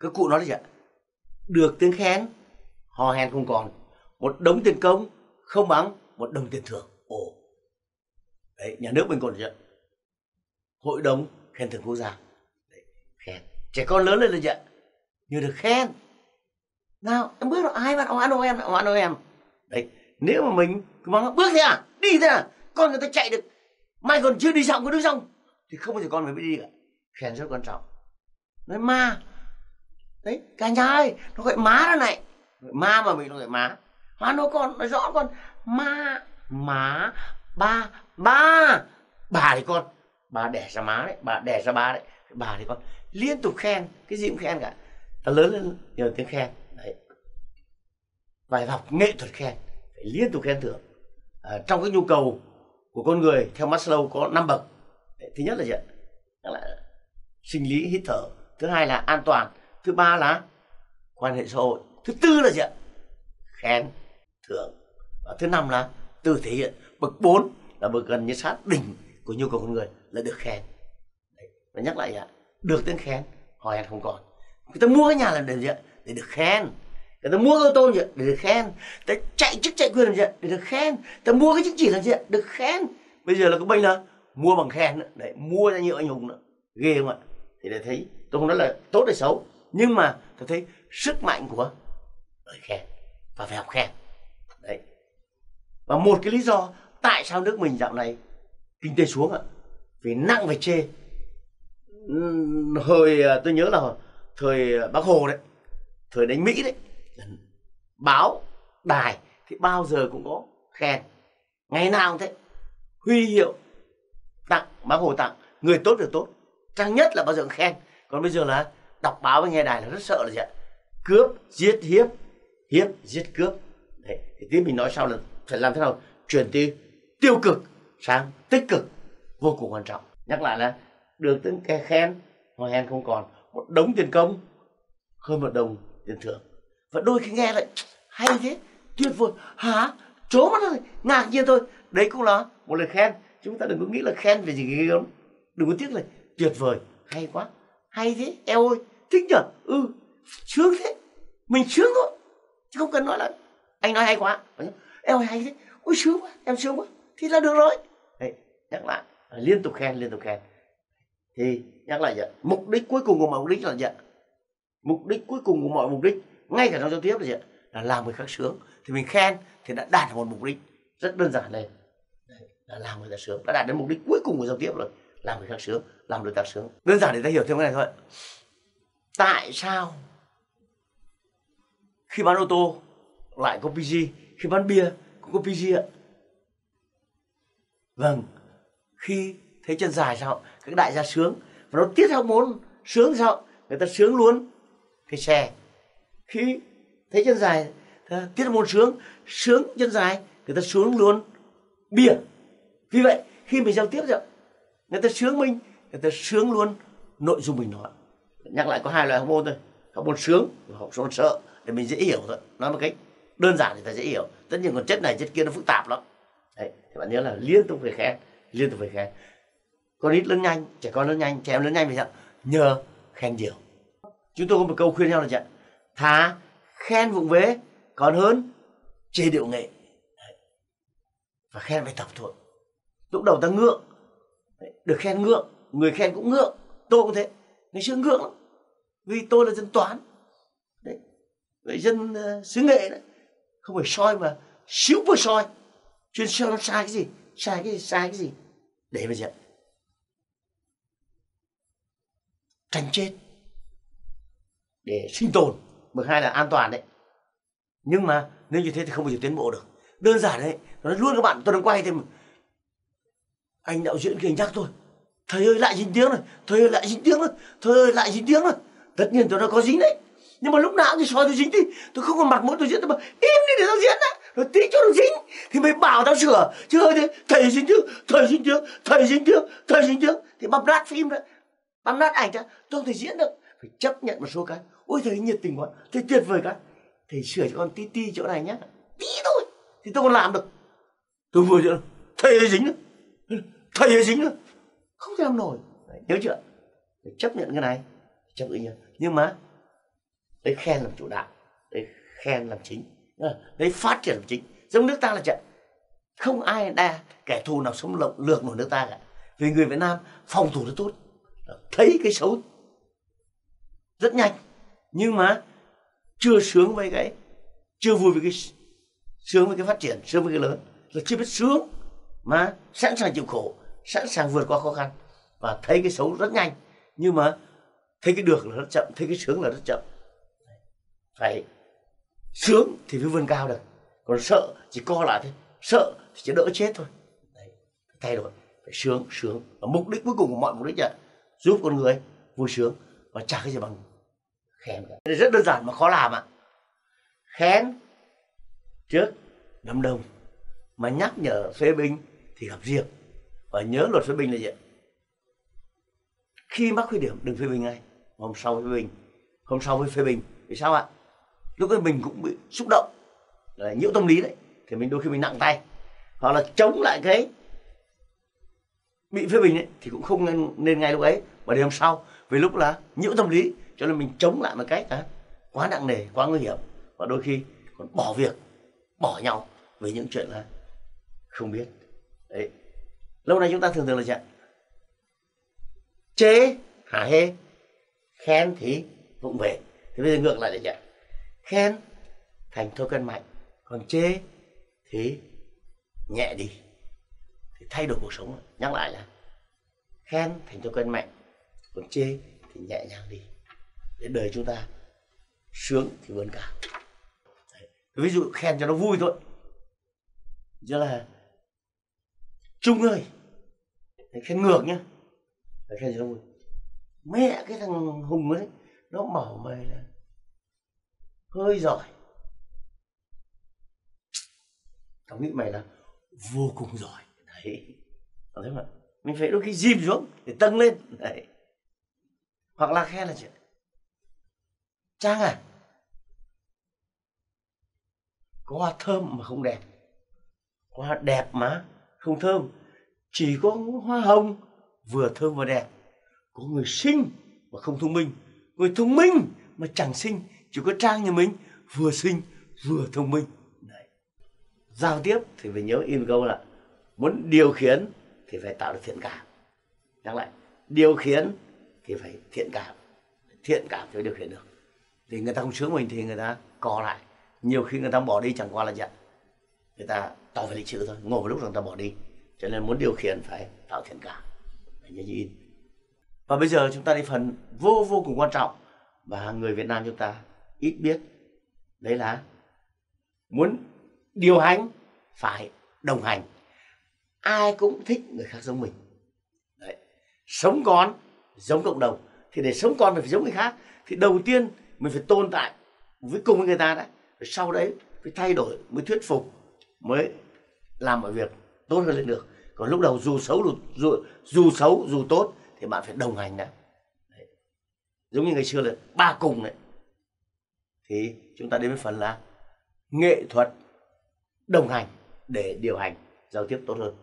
các cụ nói là gì ạ? Được tiếng khen hò hẹn không còn. Một đống tiền công không bằng một đồng tiền thưởng. Ồ. Đấy nhà nước mình còn gì ạ? Hội đồng khen thưởng quốc gia. Đấy, khen. Trẻ con lớn lên là gì ạ? Như được khen. Nào em bước rồi ai bạn? Oán đâu em oán đâu em. Đấy nếu mà mình cứ mắng bước thế à? Đi thế à? Con người ta chạy được. Mai còn chưa đi xong có đứng xong. Thì không bao giờ con phải biết đi cả khen rất quan trọng. Nói ma đấy cả nhà ơi nó gọi má đó này. Ma mà mình nó gọi má. Má nó con nó rõ con ma má ba ba. Bà thì con bà đẻ ra má đấy bà đẻ ra ba đấy. Bà thì con liên tục khen cái gì cũng khen cả. Ta lớn lên nhờ tiếng khen đấy. Bài học nghệ thuật khen phải liên tục khen thưởng. À, trong cái nhu cầu của con người theo Maslow có năm bậc. Thứ nhất là gì ạ? Là sinh lý hít thở thứ hai là an toàn thứ ba là quan hệ xã hội. Thứ tư là gì ạ? Khen thưởng. Và thứ năm là từ thể hiện. Bậc bốn là bậc gần như sát đỉnh của nhu cầu con người là được khen. Đấy. và nhắc lại ạ, được tiếng khen hỏi hẹn không còn. Người ta mua cái nhà làm để gì ạ? Để được khen. Người ta mua ô tô gì ạ? Để được khen. Người ta chạy chức chạy quyền làm gì ạ? Để được khen. Người ta mua cái chứng chỉ làm gì ạ? Được khen. Bây giờ là có bệnh là mua bằng khen nữa. đấy, mua ra nhiều anh hùng nữa. Ghê không ạ? Thì để thấy, tôi không nói là tốt hay xấu nhưng mà tôi thấy sức mạnh của lời khen và phải học khen. Đấy. Và một cái lý do tại sao nước mình dạo này kinh tế xuống ạ, vì nặng về chê. Hồi à, tôi nhớ là thời à, bác hồ đấy, thời đánh mỹ đấy báo đài thì bao giờ cũng có khen. Ngày nào cũng thế, huy hiệu tặng, bác hồ tặng, người tốt được tốt trang nhất là bao giờ cũng khen. Còn bây giờ là đọc báo với nghe đài là rất sợ là gì ạ? Cướp giết hiếp hiếp giết cướp. Đấy, thì tiếp mình nói sau là phải làm thế nào? Chuyển từ tiêu cực sang tích cực vô cùng quan trọng. Nhắc lại là được tiếng khe khen hồi hèn không còn. Một đống tiền công hơn một đồng tiền thưởng. Và đôi khi nghe lại hay thế tuyệt vời. Hả? Chố mắt rồi ngạc nhiên thôi. Đấy cũng là một lời khen. Chúng ta đừng có nghĩ là khen về gì ghê gớm. Đừng có tiếc là tuyệt vời hay quá. Hay thế eo ơi thích nhở? Ừ sướng thế. Mình sướng thôi chứ không cần nói là anh nói hay quá. Em hay thế. Ôi sướng quá em sướng quá. Thì là được rồi. Đấy nhắc lại liên tục khen liên tục khen. Thì nhắc lại vậy mục đích cuối cùng của mọi mục đích là gì mục đích cuối cùng của mọi mục đích ngay cả trong giao tiếp là gì là làm người khác sướng. Thì mình khen thì đã đạt được một mục đích rất đơn giản này, là làm người ta sướng. Đã đạt đến mục đích cuối cùng của giao tiếp rồi. Làm người khác sướng làm đối tác sướng. Đơn giản để ta hiểu thêm cái này thôi tại sao? Khi bán ô tô, lại có PG khi bán bia, cũng có PG ạ. Vâng khi thấy chân dài sao? Các đại gia sướng. Và nó tiết hormone sướng sao? Người ta sướng luôn. Cái xe, khi thấy chân dài tiết hormone sướng sướng chân dài, người ta sướng luôn. Bia. Vì vậy, khi mình giao tiếp rồi người ta sướng mình, người ta sướng luôn nội dung mình nói nhắc lại có hai loại hormone thôi, hormone sướng và hormone sợ, để mình dễ hiểu thôi. Nói một cách đơn giản thì ta dễ hiểu. Tất nhiên còn chất này, chất kia nó phức tạp lắm. Đấy, thì bạn nhớ là liên tục phải khen, liên tục phải khen. Con ít lớn nhanh, trẻ con lớn nhanh, trẻ em lớn nhanh vì sao nhờ khen nhiều. Chúng tôi có một câu khuyên nhau là gì thà khen vụng vế, còn hơn chê điệu nghệ. Đấy. và khen phải tập thuộc. Lúc đầu ta ngượng, được khen ngượng, người khen cũng ngượng, tôi cũng thế. Ngày xưa ngượng lắm vì tôi là dân toán. Đấy vậy dân uh, xứ nghệ đấy không phải soi mà xíu vừa soi. Chuyên soi nó sai cái gì? Sai cái gì sai cái gì? Để mà diện tranh chết. Để sinh tồn. Bậc hai là an toàn đấy. Nhưng mà nếu như thế thì không bao giờ tiến bộ được. Đơn giản đấy nó luôn các bạn tôi đang quay thêm anh đạo diễn kia nhắc tôi thầy ơi lại dính tiếng rồi thầy ơi lại dính tiếng rồi thầy ơi lại dính tiếng rồi tất nhiên tôi đã có dính đấy. Nhưng mà lúc nào thì soi tôi dính thì tôi không còn mặt mũi tôi diễn tôi bảo im đi để tao diễn đấy rồi tí cho nó dính thì mới bảo tao sửa. Chứ thế thầy dính trước thầy dính trước thầy dính trước thầy dính trước thì băm nát phim đấy băm nát ảnh ra tôi không thể diễn được. Phải chấp nhận một số cái. Ôi thầy nhiệt tình quá thầy tuyệt vời cả thầy sửa cho con tí tí chỗ này nhá. Tí thôi thì tôi còn làm được. Tôi vừa chưa thầy ấy dính nữa. Thầy ấy dính nữa. Không thể làm nổi. Đấy, nhớ chưa? Phải chấp nhận cái này chấp nhận nhưng mà lấy khen làm chủ đạo lấy khen làm chính. Lấy phát triển làm chính. Giống nước ta là trận. Không ai đa kẻ thù nào xâm lộng, lược nổi nước ta cả. Vì người Việt Nam phòng thủ rất tốt. Thấy cái xấu. Rất nhanh. Nhưng mà chưa sướng với cái, chưa vui với cái sướng với cái phát triển, sướng với cái lớn. Là chưa biết sướng mà sẵn sàng chịu khổ, sẵn sàng vượt qua khó khăn và thấy cái xấu rất nhanh. Nhưng mà thấy cái được là rất chậm, thấy cái sướng là rất chậm. Phải, sướng thì mới vươn cao được, còn sợ chỉ co lại thôi, sợ thì chỉ đỡ chết thôi. Đấy. thay đổi, phải sướng sướng. Và mục đích cuối cùng của mọi mục đích là giúp con người vui sướng và chả cái gì bằng khen cả. Rất đơn giản mà khó làm ạ. Khen trước, đám đông. Mà nhắc nhở phê bình thì gặp riêng. Và nhớ luật phê bình là gì khi mắc khuyết điểm, đừng phê bình ngay hôm sau phê bình hôm sau mới phê bình vì sao ạ? Lúc ấy mình cũng bị xúc động là nhiễu tâm lý đấy thì mình đôi khi mình nặng tay. Hoặc là chống lại cái bị phê bình ấy, thì cũng không nên, nên ngay lúc ấy. Mà để hôm sau vì lúc là nhiễu tâm lý cho nên mình chống lại một cách à, quá nặng nề quá nguy hiểm. Và đôi khi còn bỏ việc bỏ nhau vì những chuyện là không biết. Đấy. Lâu nay chúng ta thường thường là chuyện chế hả hê? Khen thì vụng về. Thì bây giờ ngược lại là chuyện khen, thành thô cân mạnh. Còn chê thì nhẹ đi. Thì thay đổi cuộc sống. Nhắc lại là khen, thành thô cân mạnh. Còn chê thì nhẹ nhàng đi. Để đời chúng ta sướng thì vươn cao ví dụ khen cho nó vui thôi. Chứ là trung ơi. Khen ngược nhá. Khen cho nó vui mẹ cái thằng hùng ấy, nó bảo mày là hơi giỏi. Tao nghĩ mày là vô cùng giỏi. Đấy. Thấy mà, mình phải đôi khi dìm xuống để tăng lên. Đấy. Hoặc là khen là chuyện, trang à có hoa thơm mà không đẹp. Có hoa đẹp mà, không thơm, chỉ có hoa hồng, vừa thơm vừa đẹp có người sinh mà không thông minh. Người thông minh mà chẳng sinh, chỉ có trang nhà mình vừa sinh vừa thông minh. Đấy. giao tiếp thì phải nhớ in câu là muốn điều khiển thì phải tạo được thiện cảm. Nhắc lại điều khiển thì phải thiện cảm. Thiện cảm thì mới điều khiển được. Thì người ta không sướng mình thì người ta co lại. Nhiều khi người ta bỏ đi chẳng qua là giận. Người ta tỏ về lịch sự thôi ngồi một lúc rồi người ta bỏ đi. Cho nên muốn điều khiển phải tạo thiện cảm. Phải nhớ như in và bây giờ chúng ta đi phần vô vô cùng quan trọng. Và người Việt Nam chúng ta ít biết đấy là muốn điều hành phải đồng hành. Ai cũng thích người khác giống mình. Đấy. sống con giống cộng đồng. Thì để sống con phải giống người khác. Thì đầu tiên mình phải tồn tại với cùng với người ta đã sau đấy phải thay đổi mới thuyết phục mới làm mọi việc tốt hơn lên được. Còn lúc đầu dù xấu dù, dù, dù xấu dù tốt thì bạn phải đồng hành đã. Đấy. giống như ngày xưa là ba cùng đấy. Thì chúng ta đến với phần là nghệ thuật đồng hành để điều hành, giao tiếp tốt hơn.